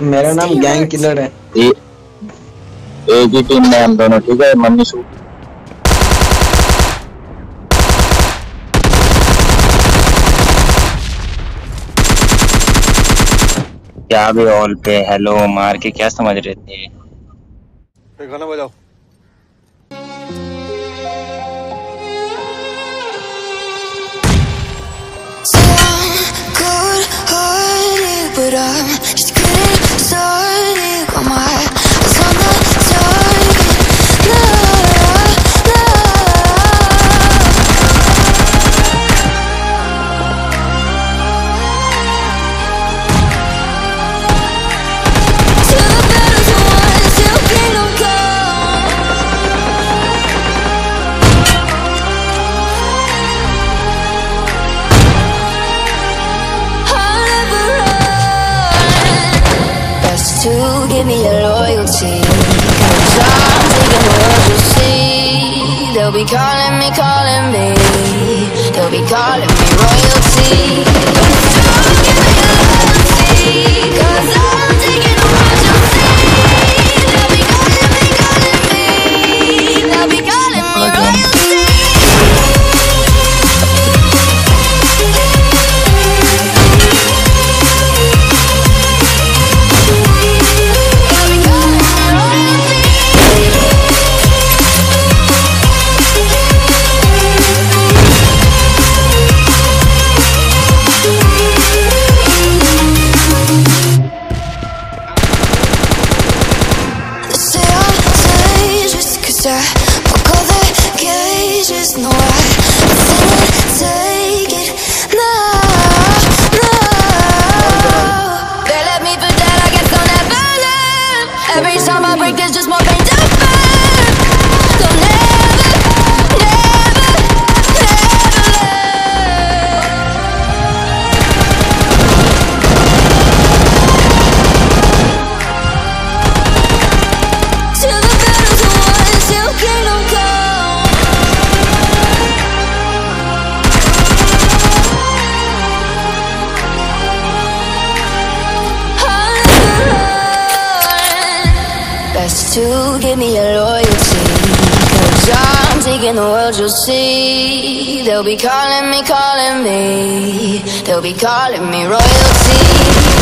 मेरा नाम gang killer है। ए- एक ही टीम में हम दोनों ठीक है? मम्मी शू क्या भी ऑल पे हेलो मार के क्या समझ रहे थे? गाना बजाओ। So I'm good-hearted, but I'm to give me your loyalty. Cause I'm taking world you'll see. They'll be calling me, calling me. They'll be calling me royalty. Dangerous 'cause I broke all the cages. No, I can't take it. No, no. They left me for dead. I guess I'll never learn. Every time I break, there's just more pain to give me your loyalty. Cause I'm taking the world, you'll see. They'll be calling me, calling me. They'll be calling me royalty.